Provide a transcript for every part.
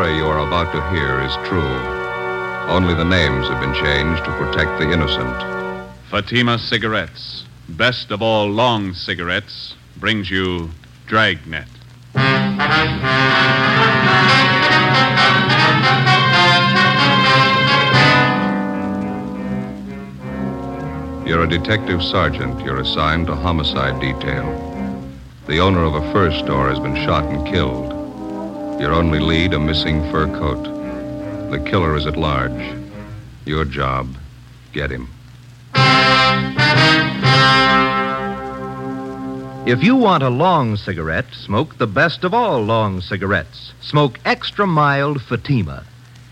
story you are about to hear is true. Only the names have been changed to protect the innocent. Fatima Cigarettes, best of all long cigarettes, brings you Dragnet. You're a detective sergeant. You're assigned to homicide detail. The owner of a fur store has been shot and killed. Your only lead, a missing fur coat. The killer is at large. Your job, get him. If you want a long cigarette, smoke the best of all long cigarettes. Smoke extra mild Fatima.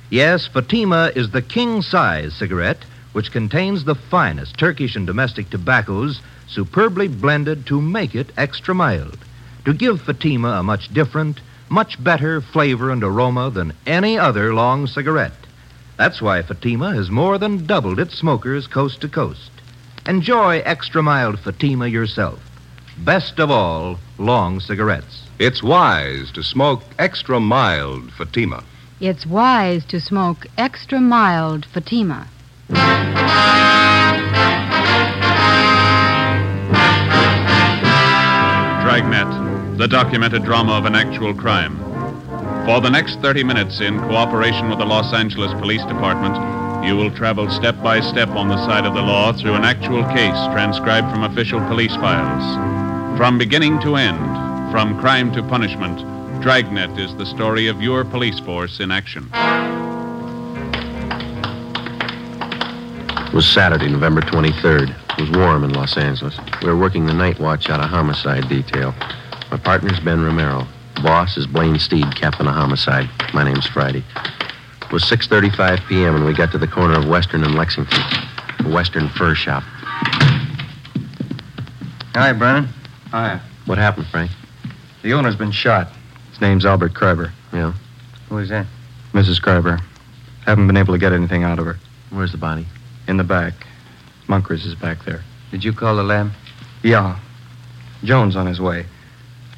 Yes, Fatima is the king size cigarette which contains the finest Turkish and domestic tobaccos superbly blended to make it extra mild, to give Fatima a much different, much better flavor and aroma than any other long cigarette. That's why Fatima has more than doubled its smokers coast to coast. Enjoy extra mild Fatima yourself. Best of all, long cigarettes. It's wise to smoke extra mild Fatima. It's wise to smoke extra mild Fatima. Dragnet, the documented drama of an actual crime. For the next 30 minutes, in cooperation with the Los Angeles Police Department, you will travel step by step on the side of the law through an actual case transcribed from official police files. From beginning to end, from crime to punishment, Dragnet is the story of your police force in action. It was Saturday, November 23rd. It was warm in Los Angeles. We were working the night watch out of homicide detail. My partner's Ben Romero. Boss is Blaine Steed, captain of homicide. My name's Friday. It was 6.35 p.m. and we got to the corner of Western and Lexington. A Western fur shop. Hi, Brennan. Hi. What happened, Frank? The owner's been shot. His name's Albert Kreiber. Yeah? Who is that? Mrs. Kreiber. Haven't been able to get anything out of her. Where's the body? In the back. Munkers is back there. Did you call the lab? Yeah. Jones on his way.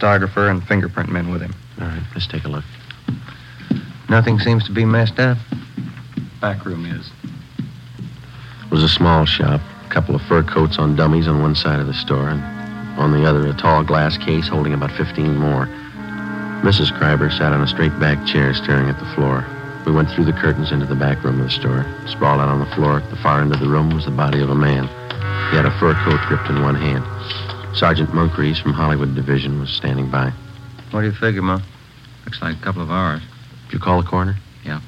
Photographer and fingerprint men with him. All right, let's take a look. Nothing seems to be messed up. Back room is. It was a small shop. A couple of fur coats on dummies on one side of the store, and on the other, a tall glass case holding about 15 more. Mrs. Kreiber sat on a straight back chair staring at the floor. We went through the curtains into the back room of the store. Sprawled out on the floor at the far end of the room was the body of a man. He had a fur coat gripped in one hand. Sergeant Moncrief from Hollywood Division was standing by. What do you figure, Monk? Looks like a couple of hours. Did you call the coroner? Yeah.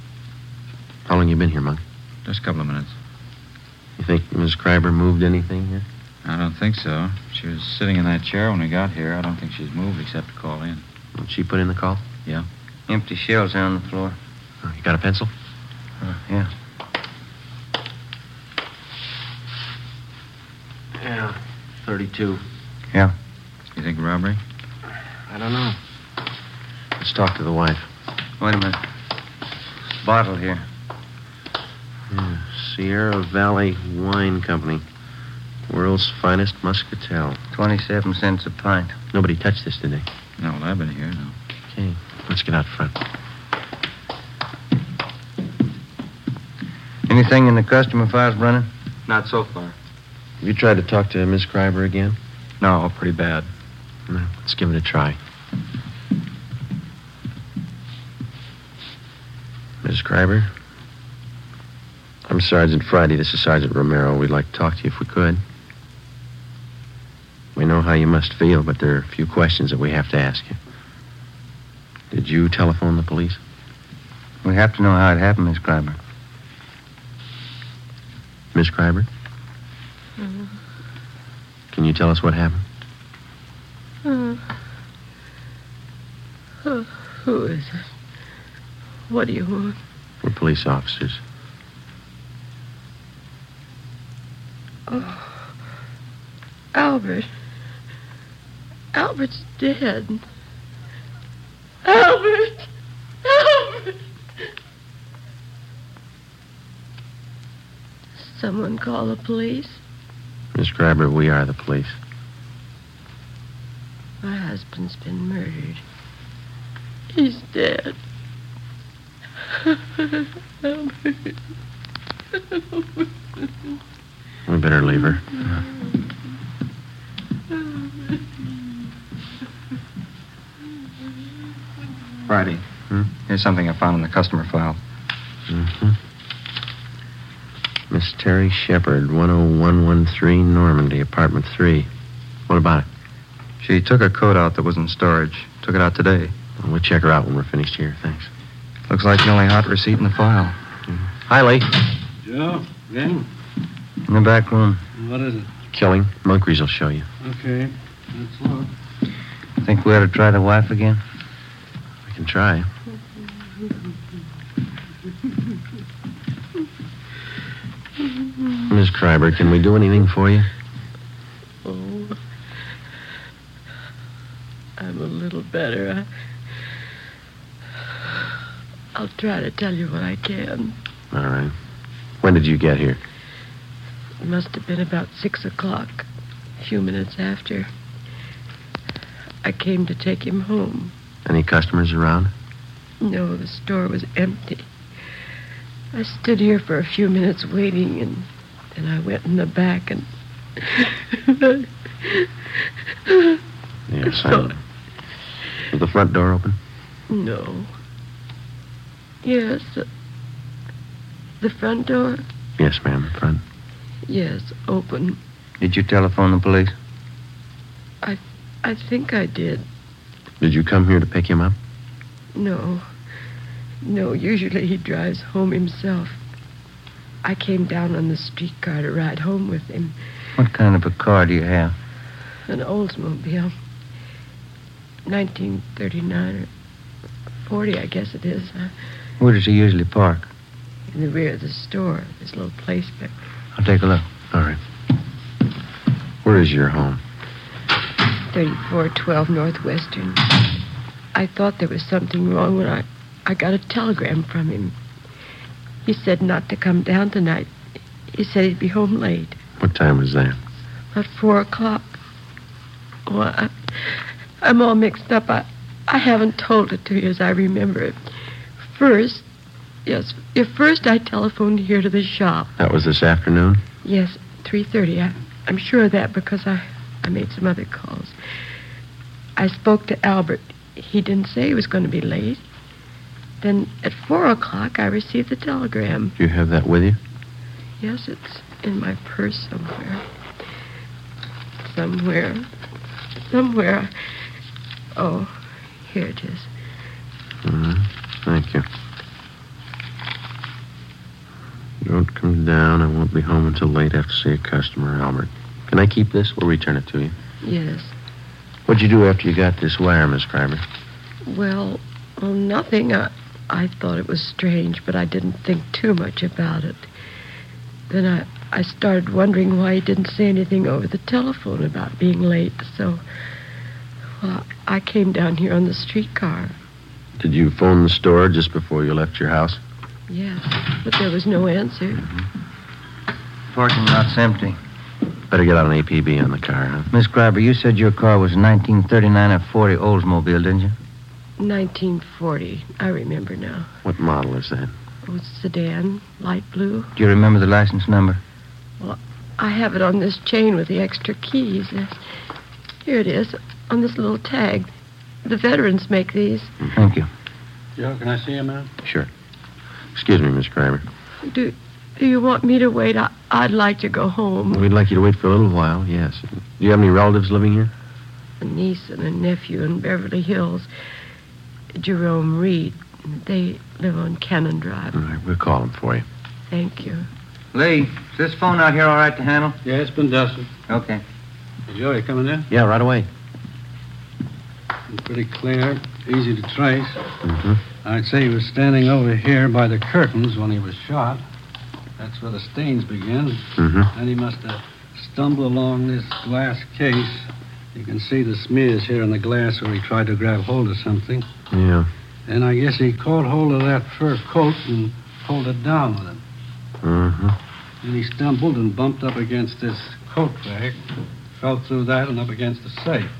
How long you been here, Monk? Just a couple of minutes. You think Mrs. Kreiber moved anything here? I don't think so. She was sitting in that chair when we got here. I don't think she's moved except to call in. Did she put in the call? Yeah. Empty shells are on the floor. Oh, you got a pencil? Uh, yeah. Yeah, 32. Yeah. You think robbery? I don't know. Let's talk to the wife. Wait a minute. Bottle here. Yeah, Sierra Valley Wine Company. World's finest muscatel. 27 cents a pint. Nobody touched this today. No, well, I've been here. No. Okay, let's get out front. Anything in the customer files, Brennan? Not so far. Have you tried to talk to Miss Kreiber again? No, pretty bad. Let's give it a try. Miss Kreiber? I'm Sergeant Friday. This is Sergeant Romero. We'd like to talk to you if we could. We know how you must feel, but there are a few questions that we have to ask you. Did you telephone the police? We have to know how it happened, Miss Kreiber. Miss Kreiber? Can you tell us what happened? Uh, who, who is it? What do you want? We're police officers. Oh, Albert. Albert's dead. Albert! Albert! Someone call the police. Miss Kreiber, we are the police. My husband's been murdered. He's dead. We better leave her. Friday. Hmm? Here's something I found in the customer file. Mm-hmm. Miss Terry Shepard, 10113 Normandy, apartment 3. What about it? She took a coat out that was in storage. Took it out today. We'll check her out when we're finished here. Thanks. Looks like the only hot receipt in the file. Mm-hmm. Hi, Lee. Joe, again? In the back room. What is it? Killing. Moncrief will show you. Okay, let's look. Think we ought to try the wife again? We can try. Miss Kreiber, can we do anything for you? Oh, I'm a little better. I, I'll try to tell you what I can. All right. When did you get here? It must have been about six o'clock, a few minutes after. I came to take him home. Any customers around? No, the store was empty. I stood here for a few minutes waiting, and then I went in the back and. Yes, I... Was the front door open? no. Yes, the, the front door? Yes, ma'am, the front. Yes, open. Did you telephone the police? I, I think I did. Did you come here to pick him up? No. No, usually he drives home himself. I came down on the streetcar to ride home with him. What kind of a car do you have? An Oldsmobile. 1939 or 40, I guess it is. Where does he usually park? in the rear of the store. This little place back. I'll take a look. All right. Where is your home? 3412 Northwestern. I thought there was something wrong when I, I got a telegram from him. He said not to come down tonight. He said he'd be home late. What time was that? About four o'clock. Oh, I, I'm all mixed up. I, I haven't told it to you as I remember it. First, yes, if first I telephoned here to the shop. That was this afternoon? Yes, 3.30. I, I'm sure of that because I, I made some other calls. I spoke to Albert. He didn't say he was going to be late. Then at 4 o'clock, I received the telegram. Do you have that with you? Yes, it's in my purse somewhere. Somewhere. Somewhere. Oh, here it is. Right. Thank you. Don't come down. I won't be home until late after see a customer, Albert. Can I keep this? We'll return it to you. Yes. What'd you do after you got this wire, Miss Kreiber? Well, well, nothing. I, I thought it was strange, but I didn't think too much about it. Then I, I started wondering why he didn't say anything over the telephone about being late. So, well, I came down here on the streetcar. Did you phone the store just before you left your house? Yes, but there was no answer. Mm-hmm. Parking lot's empty. Better get out an APB on the car, huh? Miss Kreiber, you said your car was a 1939 or 40 Oldsmobile, didn't you? 1940. I remember now. What model is that? Oh, it's sedan, light blue. Do you remember the license number? Well, I have it on this chain with the extra keys. Here it is, on this little tag. The veterans make these. Thank you. Joe, can I see him, man? Sure. Excuse me, Miss Kreiber. Do, do you want me to wait? I, I'd like to go home. We'd like you to wait for a little while, yes. Do you have any relatives living here? A niece and a nephew in Beverly Hills. Jerome Reed. They live on Cannon Drive. All right, we'll call them for you. Thank you. Lee, is this phone out here all right to handle? Yeah, it's been dusted. Okay. Hey, Joe, you coming in? Yeah, right away. Pretty clear, easy to trace. Mm-hmm. I'd say he was standing over here by the curtains when he was shot. That's where the stains begin. Mm-hmm. Then he must have stumbled along this glass case. You can see the smears here on the glass where he tried to grab hold of something. Yeah. And I guess he caught hold of that fur coat and pulled it down with him. Mm-hmm. And he stumbled and bumped up against this coat rack, fell through that and up against the safe.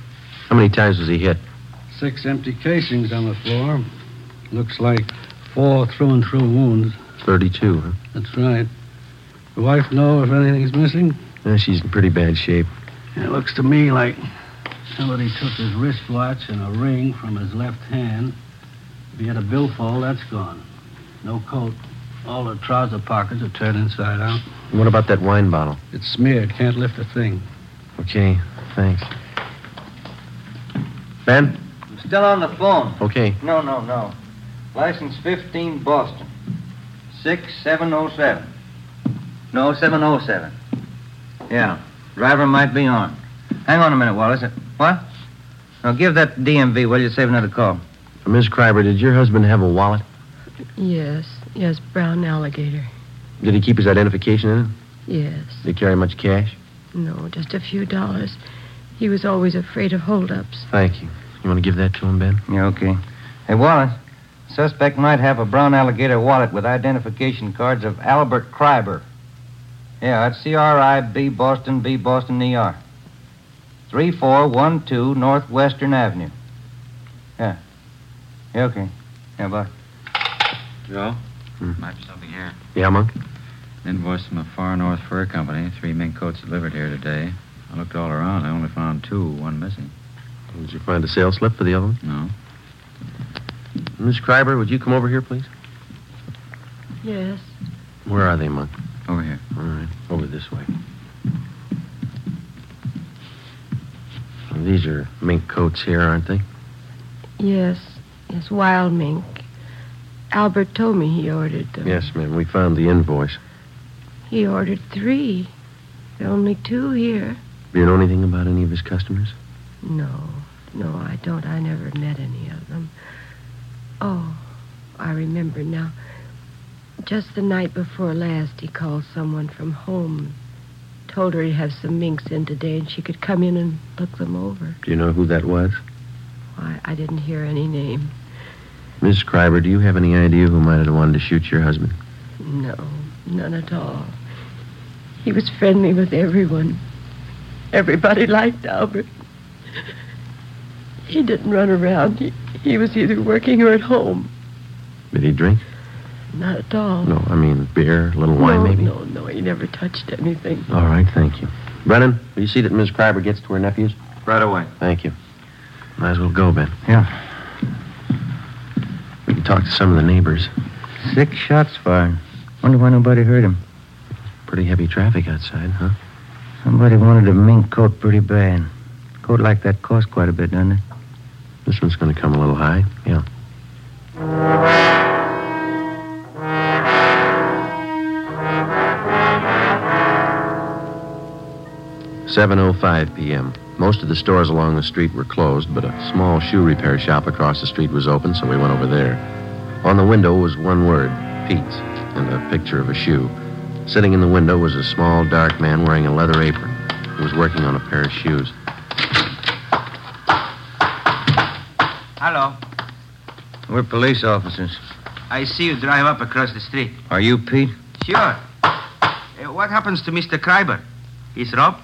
How many times was he hit? Six empty casings on the floor. Looks like four through and through wounds. 32, huh? That's right. Your wife know if anything's missing? Yeah, she's in pretty bad shape. It looks to me like somebody took his wristwatch and a ring from his left hand. If he had a billfold, that's gone. No coat. All the trouser pockets are turned inside out. What about that wine bottle? It's smeared. Can't lift a thing. Okay, thanks. Ben? I'm still on the phone. Okay. No, no, no. License 15 Boston. 6707. No, 707. Yeah. Driver might be on. Hang on a minute, Wallace. What? Now give that DMV, will you? Save another call. Miss Kreiber, did your husband have a wallet? Yes, yes, brown alligator. Did he keep his identification in it? Yes. Did he carry much cash? No, just a few dollars. He was always afraid of holdups. Thank you. You want to give that to him, Ben? Yeah, okay. Hey, Wallace. Suspect might have a brown alligator wallet with identification cards of Albert Kreiber. Yeah, that's C-R-I-B Boston, B Boston, E-R. 3412 Northwestern Avenue. Yeah. Yeah, okay. Yeah, bye. Joe? Hmm. Might be something here. Yeah, Monk? Invoice from the Far North Fur Company. Three mink coats delivered here today. I looked all around. I only found two, one missing. Did you find a sales slip for the other one? No. Miss Kreiber, would you come over here, please? Yes. Where are they, Monk? Over here. All right, over this way. Well, these are mink coats here, aren't they? Yes. Yes, wild mink. Albert told me he ordered them. Yes, ma'am. We found the invoice. He ordered three. There are only two here. Do you know anything about any of his customers? No, no, I don't. I never met any of them. Oh, I remember now. Just the night before last, he called someone from home. Told her he'd have some minks in today and she could come in and look them over. Do you know who that was? I, I didn't hear any name. Miss Kreiber, do you have any idea who might have wanted to shoot your husband? No, none at all. He was friendly with everyone. Everybody liked Albert. He didn't run around. He, he was either working or at home. Did he drink? Not at all. No, I mean beer, a little wine, no, maybe. No, no, he never touched anything. All right, thank you. Brennan, will you see that Miss Kreiber gets to her nephews? Right away. Thank you. Might as well go, Ben. Yeah. We can talk to some of the neighbors. Six shots fired. Wonder why nobody heard him. Pretty heavy traffic outside, huh? Somebody wanted a mink coat pretty bad. Coat like that costs quite a bit, doesn't it? This one's going to come a little high. Yeah. Seven oh five p.m. Most of the stores along the street were closed, but a small shoe repair shop across the street was open, so we went over there. On the window was one word, Pete's, and a picture of a shoe. Sitting in the window was a small, dark man wearing a leather apron. He was working on a pair of shoes. Hello. We're police officers. I see you drive up across the street. Are you Pete? Sure. Uh, what happens to Mr. Kreiber? He's robbed?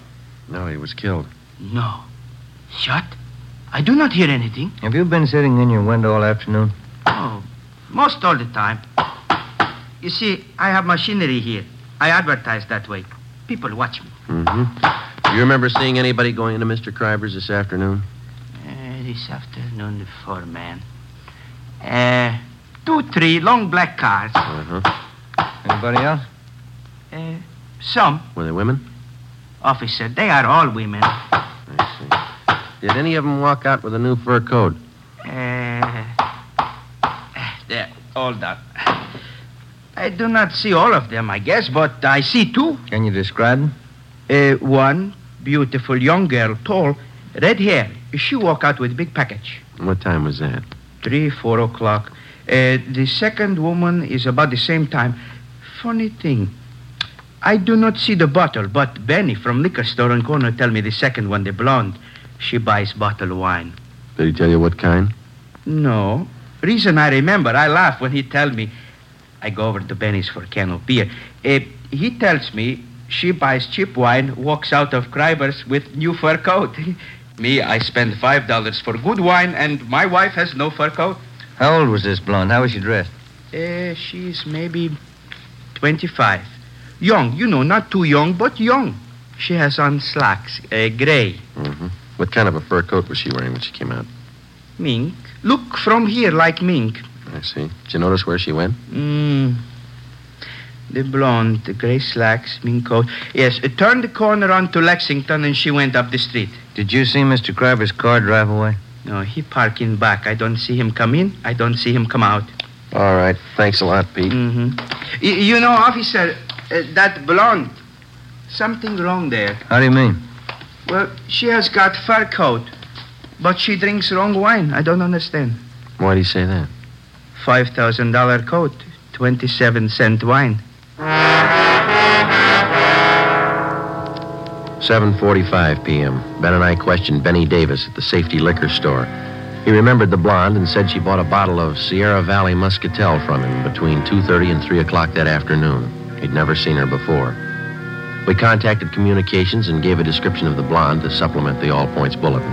No, he was killed. No. Shot? I do not hear anything. Have you been sitting in your window all afternoon? Oh, most all the time. You see, I have machinery here. I advertise that way. People watch me. Mm-hmm. Do you remember seeing anybody going into Mr. Kreiber's this afternoon? Uh, this afternoon, the foreman. Uh, two, three long black cars. Uh-huh. Anybody else? Uh, some. Were they women? Officer, they are all women. I see. Did any of them walk out with a new fur coat? Uh, there, all done. I do not see all of them, I guess, but I see two. Can you describe them? Uh, one, beautiful young girl, tall, red hair. She walk out with big package. What time was that? Three, four o'clock. Uh, the second woman is about the same time. Funny thing. I do not see the bottle, but Benny from liquor store on corner tell me the second one, the blonde. She buys bottle wine. Did he tell you what kind? No. Reason I remember, I laugh when he tell me. I go over to Benny's for a can of beer. Uh, he tells me she buys cheap wine, walks out of Kreiber's with new fur coat. me, I spend five dollars for good wine, and my wife has no fur coat. How old was this blonde? How was she dressed? Uh, she's maybe 25. Young, you know, not too young, but young. She has on slacks, uh, gray. Mm-hmm. What kind of a fur coat was she wearing when she came out? Mink. Look from here like mink. I see. Did you notice where she went? Mm. The blonde, the gray slacks, mink coat. Yes, it turned the corner onto Lexington and she went up the street. Did you see Mr. Kreiber's car drive away? No, he parked in back. I don't see him come in. I don't see him come out. All right. Thanks a lot, Pete. Mm-hmm. Y- you know, officer, uh, that blonde, something wrong there. How do you mean? Well, she has got fur coat, but she drinks wrong wine. I don't understand. Why do you say that? Five thousand dollar coat, twenty-seven cent wine. 7:45 p.m. Ben and I questioned Benny Davis at the Safety Liquor Store. He remembered the blonde and said she bought a bottle of Sierra Valley Muscatel from him between 2:30 and 3 o'clock that afternoon. He'd never seen her before. We contacted communications and gave a description of the blonde to supplement the All Points bulletin.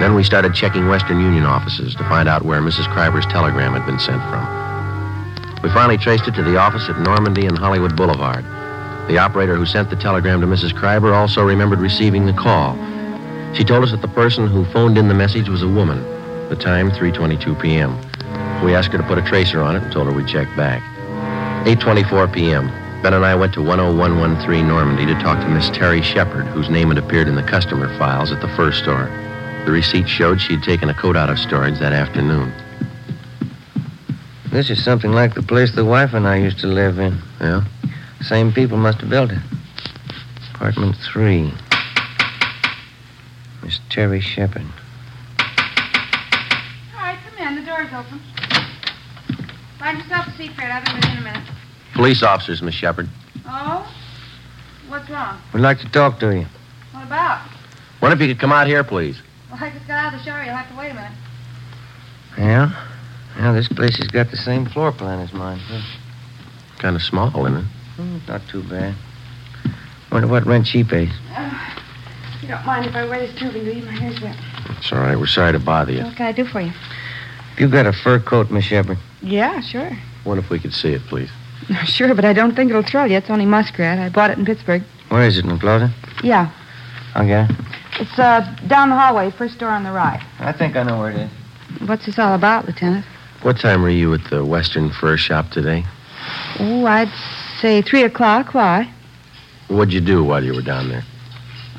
Then we started checking Western Union offices to find out where Mrs. Kreiber's telegram had been sent from. We finally traced it to the office at Normandy and Hollywood Boulevard. The operator who sent the telegram to Mrs. Kreiber also remembered receiving the call. She told us that the person who phoned in the message was a woman. The time, 3.22 p.m. We asked her to put a tracer on it and told her we'd check back. 8.24 p.m. Ben and I went to 10113 Normandy to talk to Miss Terry Shepard, whose name had appeared in the customer files at the fur store. The receipt showed she'd taken a coat out of storage that afternoon. This is something like the place the wife and I used to live in. Yeah? Same people must have built it. Apartment three. Miss Terry Shepard. All right, come in. The door's open. Find yourself a seat, Fred. I'll be with you in a minute. Police officers, Miss Shepard. Oh? What's wrong? We'd like to talk to you. What about? Wonder if you could come out here, please. Well, I just got out of the shower. You'll have to wait a minute. Yeah? Yeah, this place has got the same floor plan as mine. too. Kind of small, isn't it? Hmm, not too bad. Wonder what rent she pays. Uh, you don't mind if I wear this tubing, do you? My hair's wet. It's all right. We're sorry to bother you. What can I do for you? You got a fur coat, Miss Shepard. Yeah, sure. Wonder if we could see it, please. Sure, but I don't think it'll thrill you. It's only muskrat. I bought it in Pittsburgh. Where is it, in the closet? Yeah. I'll get it. It's uh down the hallway, first door on the right. I think I know where it is. What's this all about, Lieutenant? What time were you at the Western Fur Shop today? Oh, I'd say three o'clock. Why? What'd you do while you were down there?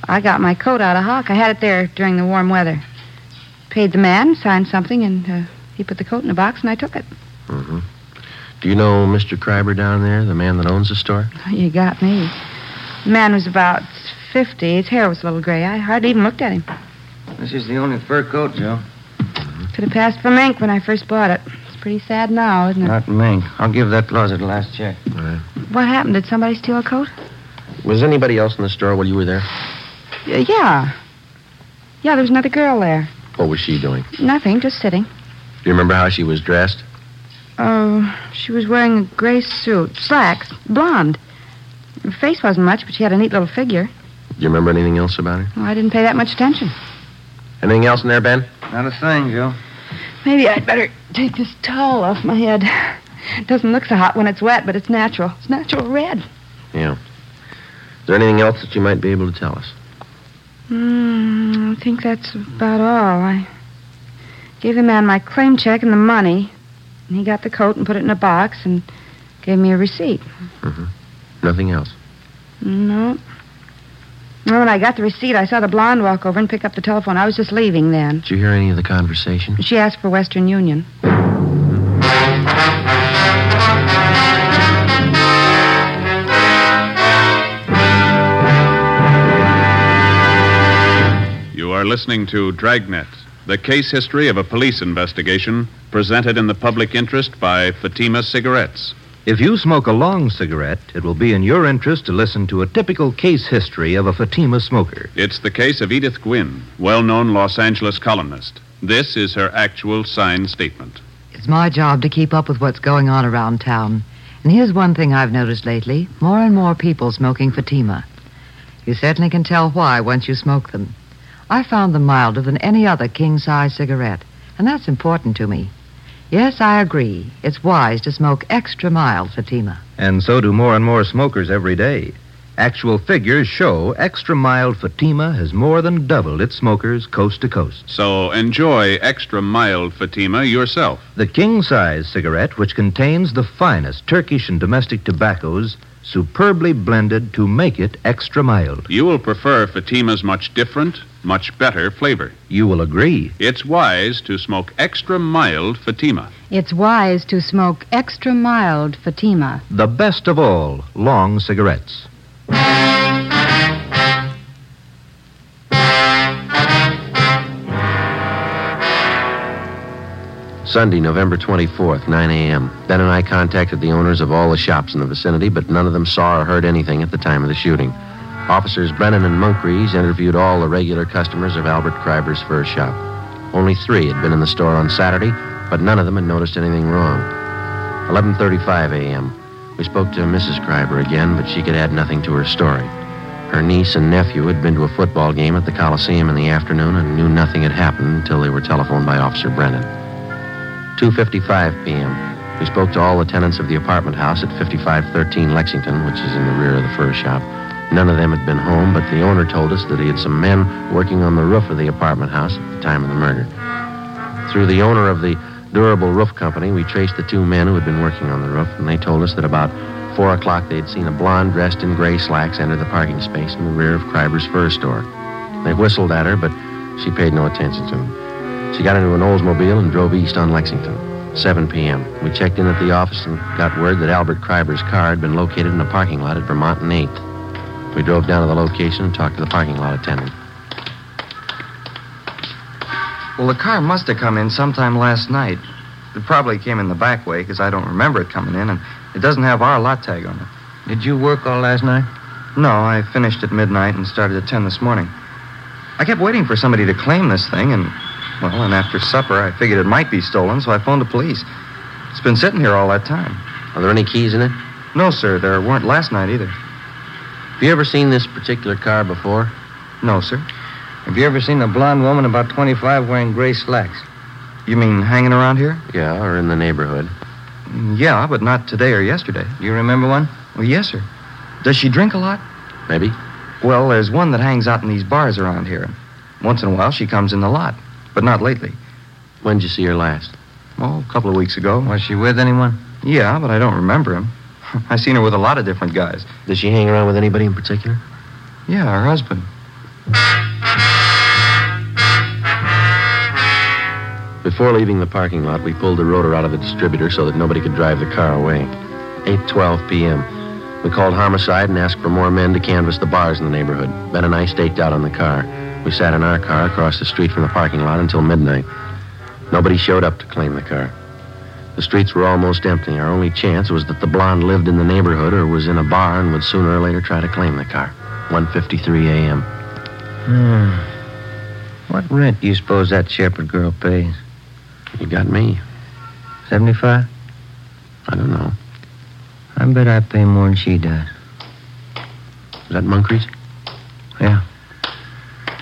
I got my coat out of Hawk. I had it there during the warm weather. Paid the man, signed something, and uh, he put the coat in a box, and I took it. Mm-hmm. Do you know Mr. Kreiber down there, the man that owns the store? You got me. The man was about 50. His hair was a little gray. I hardly even looked at him. This is the only fur coat, Joe. Could have passed for mink when I first bought it. It's pretty sad now, isn't it? Not mink. I'll give that closet a last check. All right. What happened? Did somebody steal a coat? Was anybody else in the store while you were there? Uh, yeah. Yeah, there was another girl there. What was she doing? Nothing, just sitting. Do you remember how she was dressed? Oh, she was wearing a gray suit, slacks, blonde. Her face wasn't much, but she had a neat little figure. Do you remember anything else about her? Oh, I didn't pay that much attention. Anything else in there, Ben? Not a thing, Joe. Maybe I'd better take this towel off my head. It doesn't look so hot when it's wet, but it's natural. It's natural red. Yeah. Is there anything else that you might be able to tell us? Hmm, I think that's about all. I gave the man my claim check and the money. And he got the coat and put it in a box and gave me a receipt. Mm-hmm. Nothing else. No. Well, when I got the receipt, I saw the blonde walk over and pick up the telephone. I was just leaving then. Did you hear any of the conversation? She asked for Western Union. You are listening to Dragnet, the case history of a police investigation presented in the public interest by Fatima Cigarettes. If you smoke a long cigarette, it will be in your interest to listen to a typical case history of a Fatima smoker. It's the case of Edith Gwynn, well known Los Angeles columnist. This is her actual signed statement. It's my job to keep up with what's going on around town. And here's one thing I've noticed lately more and more people smoking Fatima. You certainly can tell why once you smoke them. I found them milder than any other king size cigarette, and that's important to me. Yes, I agree. It's wise to smoke extra mild Fatima. And so do more and more smokers every day. Actual figures show extra mild Fatima has more than doubled its smokers coast to coast. So enjoy extra mild Fatima yourself. The king size cigarette, which contains the finest Turkish and domestic tobaccos, superbly blended to make it extra mild. You will prefer Fatima's much different, much better flavor. You will agree. It's wise to smoke extra mild Fatima. It's wise to smoke extra mild Fatima. The best of all long cigarettes. Sunday, November 24th, 9 a.m. Ben and I contacted the owners of all the shops in the vicinity, but none of them saw or heard anything at the time of the shooting. Officers Brennan and Moncrief interviewed all the regular customers of Albert Kreiber's fur shop. Only three had been in the store on Saturday, but none of them had noticed anything wrong. 11:35 a.m. We spoke to Mrs. Kreiber again, but she could add nothing to her story. Her niece and nephew had been to a football game at the Coliseum in the afternoon and knew nothing had happened until they were telephoned by Officer Brennan. 2:55 p.m. We spoke to all the tenants of the apartment house at 5513 Lexington, which is in the rear of the fur shop. None of them had been home, but the owner told us that he had some men working on the roof of the apartment house at the time of the murder. Through the owner of the durable roof company, we traced the two men who had been working on the roof, and they told us that about four o'clock they had seen a blonde dressed in gray slacks enter the parking space in the rear of Kreiber's fur store. They whistled at her, but she paid no attention to them. She got into an Oldsmobile and drove east on Lexington. 7 p.m. We checked in at the office and got word that Albert Kreiber's car had been located in a parking lot at Vermont and 8th. We drove down to the location and talked to the parking lot attendant. Well, the car must have come in sometime last night. It probably came in the back way because I don't remember it coming in, and it doesn't have our lot tag on it. Did you work all last night? No, I finished at midnight and started at 10 this morning. I kept waiting for somebody to claim this thing, and, well, and after supper, I figured it might be stolen, so I phoned the police. It's been sitting here all that time. Are there any keys in it? No, sir, there weren't last night either. Have you ever seen this particular car before? No, sir. Have you ever seen a blonde woman about 25 wearing gray slacks? You mean hanging around here? Yeah, or in the neighborhood. Mm, yeah, but not today or yesterday. Do you remember one? Well, yes, sir. Does she drink a lot? Maybe. Well, there's one that hangs out in these bars around here. Once in a while, she comes in the lot, but not lately. When'd you see her last? Oh, a couple of weeks ago. Was she with anyone? Yeah, but I don't remember him. I seen her with a lot of different guys. Does she hang around with anybody in particular? Yeah, her husband. Before leaving the parking lot, we pulled the rotor out of the distributor so that nobody could drive the car away. 8:12 p.m. We called homicide and asked for more men to canvass the bars in the neighborhood. Ben and I staked out on the car. We sat in our car across the street from the parking lot until midnight. Nobody showed up to claim the car. The streets were almost empty. Our only chance was that the blonde lived in the neighborhood or was in a bar and would sooner or later try to claim the car. 1:53 a.m. Hmm. What rent do you suppose that shepherd girl pays? You got me. 75? I don't know. I bet I pay more than she does. Is that Moncrief? Yeah.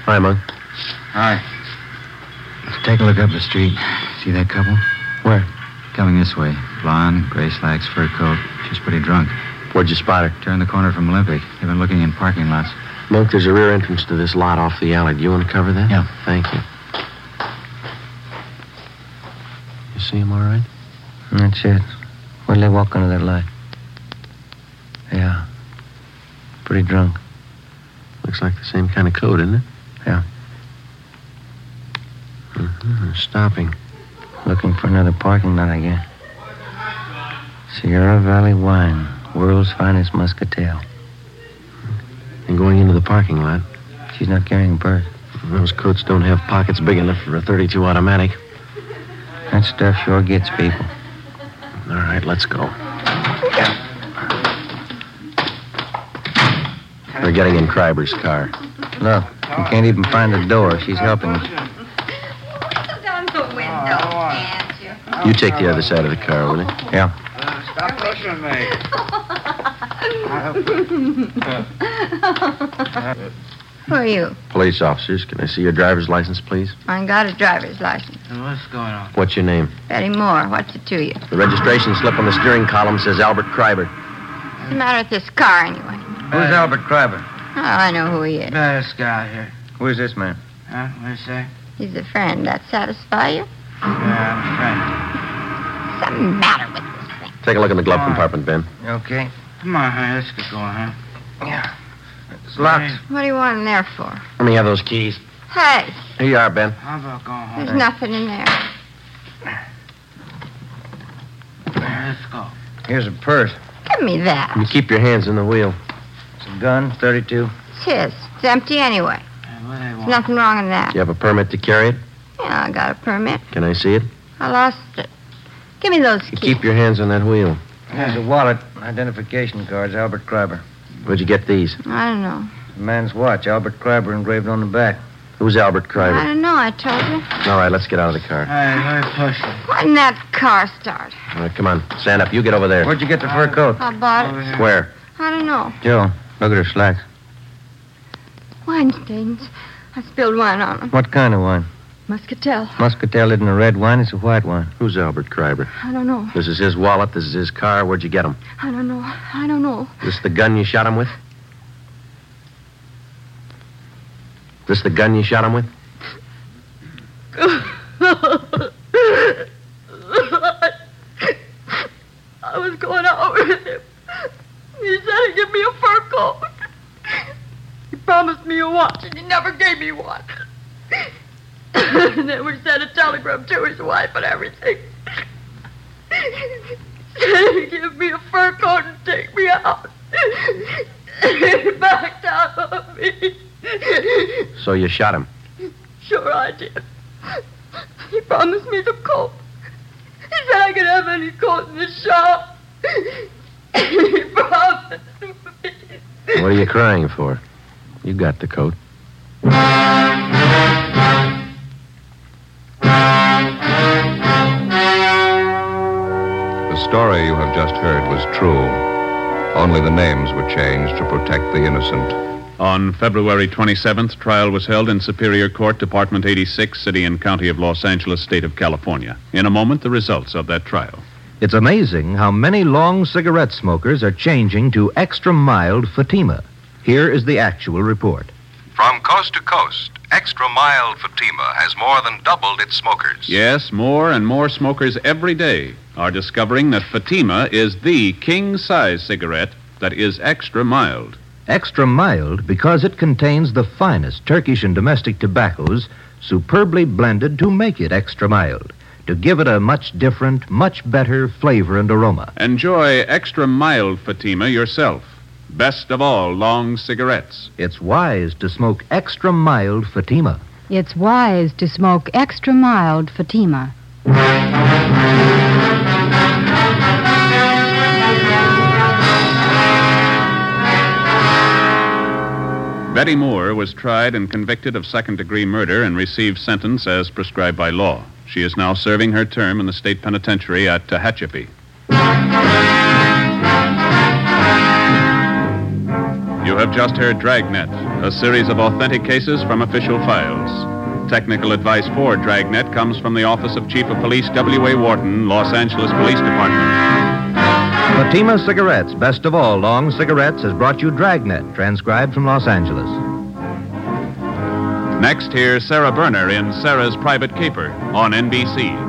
Hi, Monk. Hi. Let's take a look up the street. See that couple? Where? Coming this way. Blonde, gray slacks, fur coat. She's pretty drunk. Where'd you spot her? Turned the corner from Olympic. They've been looking in parking lots. Monk, there's a rear entrance to this lot off the alley. Do you want to cover that? Yeah. Thank you. You see him all right? That's it. Where'd they walk under that light? Yeah. Pretty drunk. Looks like the same kind of coat, isn't it? Yeah. Mm-hmm. Stopping. Looking for another parking lot, I guess. Sierra Valley Wine, world's finest muscatel. And going into the parking lot. She's not carrying a purse. Those coats don't have pockets big enough for a 32 automatic. That stuff sure gets people. All right, let's go. They're getting in Kreiber's car. Look, we can't even find the door. She's helping us. Down the window, can't you? You take the other side of the car, will you? Yeah. Stop pushing me. Who are you? Police officers. Can I see your driver's license, please? I ain't got a driver's license. What's going on? What's your name? Betty Moore, what's it to you? The registration slip on the steering column says Albert Kreiber. What's the matter with this car, anyway? Who's Albert Kreiber? Oh, I know who he is. This guy here. Who is this man? Huh? What you say? He's a friend. That satisfy you? Yeah, I'm a friend. Something the matter with Take a look in the glove compartment, Ben. Okay. Come on, honey. Let's get going, huh? Yeah. It's locked. What do you want in there for? Let me have those keys. Hey, Here you are, Ben. How about going home? there's nothing in there. Let's go. Here's a purse. Give me that. You keep your hands in the wheel. It's a gun, 32. It's his. It's empty anyway. There's nothing wrong in that. Do you have a permit to carry it? Yeah, I got a permit. Can I see it? I lost it. Give me those keys. keep your hands on that wheel. Here's a wallet, identification cards, Albert Kreiber. Where'd you get these? I don't know. A man's watch, Albert Kreiber engraved on the back. Who's Albert Kreiber? I don't know. I told you. All right, let's get out of the car. Hey, let me push it. Why didn't that car start? All right, come on. Stand up. You get over there. Where'd you get the fur coat? I bought it. Where? I don't know. Joe, look at her slacks. Wine stains. I spilled wine on them. What kind of wine? Muscatel. Muscatel isn't a red wine, it's a white wine. Who's Albert Kreiber? I don't know. This is his wallet. This is his car. Where'd you get him? I don't know. I don't know. This the gun you shot him with? This the gun you shot him with? I was going out with him. He said he'd give me a fur coat. He promised me a watch, and he never gave me one. and then we sent a telegram to his wife and everything. Give me a fur coat and take me out. he backed out on me. So you shot him. Sure I did. He promised me the coat. He said I could have any coat in the shop. he promised me. What are you crying for? You got the coat. The story you have just heard was true. Only the names were changed to protect the innocent. On February 27th, trial was held in Superior Court, Department 86, City and County of Los Angeles, State of California. In a moment, the results of that trial. It's amazing how many long cigarette smokers are changing to extra mild Fatima. Here is the actual report. From coast to coast, extra mild Fatima has more than doubled its smokers. Yes, more and more smokers every day are discovering that Fatima is the king size cigarette that is extra mild. Extra mild because it contains the finest Turkish and domestic tobaccos superbly blended to make it extra mild, to give it a much different, much better flavor and aroma. Enjoy extra mild Fatima yourself. Best of all, long cigarettes. It's wise to smoke extra mild Fatima. It's wise to smoke extra mild Fatima. Betty Moore was tried and convicted of second degree murder and received sentence as prescribed by law. She is now serving her term in the state penitentiary at Tehachapi. Have just heard Dragnet, a series of authentic cases from official files. Technical advice for Dragnet comes from the Office of Chief of Police W.A. Worton, Los Angeles Police Department. Fatima Cigarettes, best of all long cigarettes, has brought you Dragnet, transcribed from Los Angeles. Next, hear Sara Berner in Sara's Private Caper on NBC.